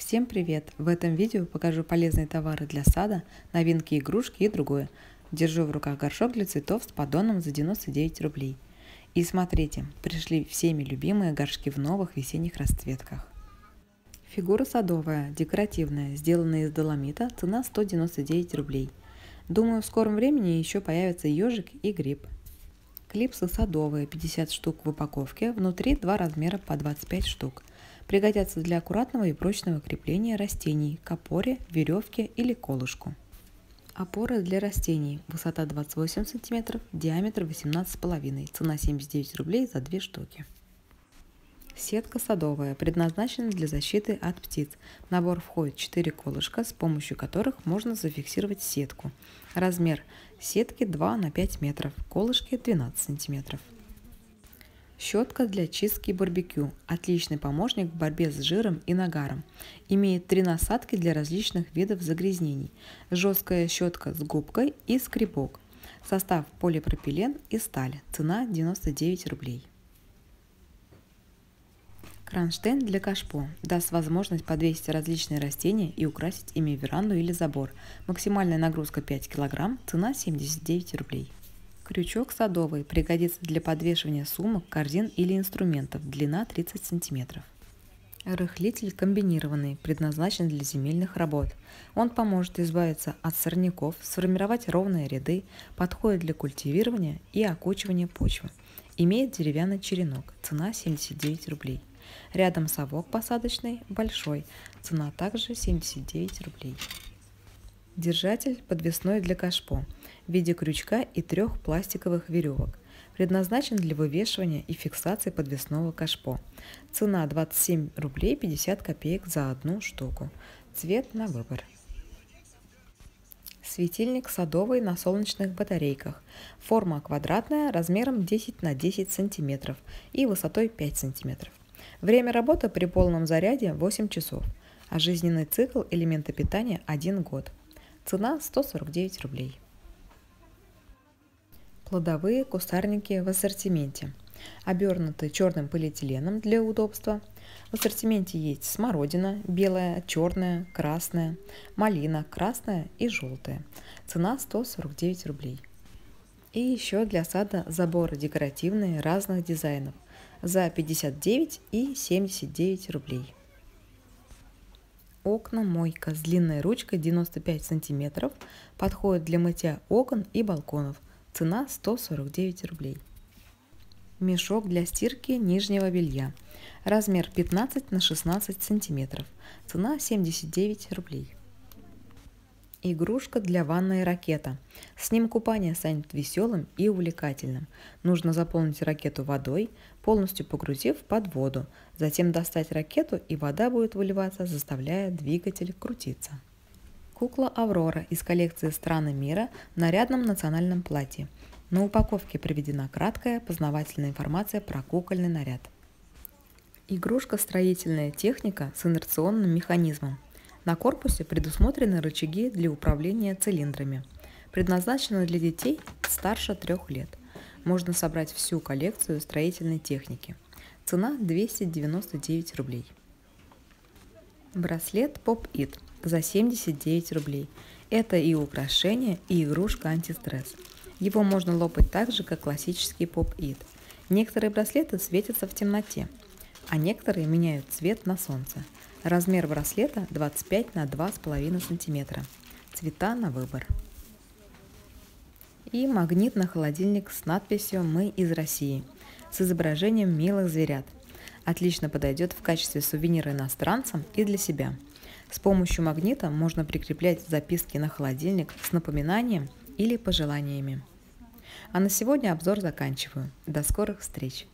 Всем привет! В этом видео покажу полезные товары для сада, новинки игрушки и другое. Держу в руках горшок для цветов с поддоном за 99 рублей. И смотрите, пришли всеми любимые горшки в новых весенних расцветках. Фигура садовая, декоративная, сделанная из доломита, цена 199 рублей. Думаю, в скором времени еще появится ежик и гриб. Клипсы садовые, 50 штук в упаковке, внутри два размера по 25 штук. Пригодятся для аккуратного и прочного крепления растений к опоре, веревке или колышку. Опоры для растений. Высота 28 см, диаметр 18,5 Цена 79 рублей за две штуки. Сетка садовая, предназначена для защиты от птиц. В набор входит 4 колышка, с помощью которых можно зафиксировать сетку. Размер сетки 2 на 5 метров, колышки 12 сантиметров. Щетка для чистки барбекю – отличный помощник в борьбе с жиром и нагаром. Имеет три насадки для различных видов загрязнений. Жесткая щетка с губкой и скребок. Состав полипропилен и сталь. Цена 99 рублей. Кронштейн для кашпо даст возможность подвесить различные растения и украсить ими веранду или забор. Максимальная нагрузка 5 кг, цена 79 рублей. Крючок садовый пригодится для подвешивания сумок, корзин или инструментов, длина 30 см. Рыхлитель комбинированный, предназначен для земельных работ. Он поможет избавиться от сорняков, сформировать ровные ряды, подходит для культивирования и окучивания почвы. Имеет деревянный черенок, цена 79 рублей. Рядом совок посадочный, большой, цена также 79 рублей. Держатель подвесной для кашпо в виде крючка и трех пластиковых веревок. Предназначен для вывешивания и фиксации подвесного кашпо. Цена 27 рублей 50 копеек за одну штуку. Цвет на выбор. Светильник садовый на солнечных батарейках. Форма квадратная, размером 10 на 10 см и высотой 5 см. Время работы при полном заряде 8 часов, а жизненный цикл элемента питания 1 год. Цена 149 рублей. Плодовые кустарники в ассортименте. Обернуты черным полиэтиленом для удобства. В ассортименте есть смородина, белая, черная, красная, малина, красная и желтая. Цена 149 рублей. И еще для сада заборы декоративные разных дизайнов за 59 и 79 рублей. Окна-мойка с длинной ручкой 95 см подходит для мытья окон и балконов. Цена 149 рублей. Мешок для стирки нижнего белья. Размер 15 на 16 см. Цена 79 рублей. Игрушка для ванной ракета. С ним купание станет веселым и увлекательным. Нужно заполнить ракету водой, полностью погрузив под воду. Затем достать ракету и вода будет выливаться, заставляя двигатель крутиться. Кукла Аврора из коллекции «Страны мира» в нарядном национальном платье. На упаковке приведена краткая познавательная информация про кукольный наряд. Игрушка «Строительная техника» с инерционным механизмом – на корпусе предусмотрены рычаги для управления цилиндрами. Предназначена для детей старше трех лет. Можно собрать всю коллекцию строительной техники. Цена 299 рублей. Браслет Pop-It за 79 рублей. Это и украшение, и игрушка антистресс. Его можно лопать так же, как классический Pop-It. Некоторые браслеты светятся в темноте, а некоторые меняют цвет на солнце. Размер браслета 25 на 2,5 см. Цвета на выбор. И магнит на холодильник с надписью «Мы из России» с изображением милых зверят. Отлично подойдет в качестве сувенира иностранцам и для себя. С помощью магнита можно прикреплять записки на холодильник с напоминанием или пожеланиями. А на сегодня обзор заканчиваю. До скорых встреч!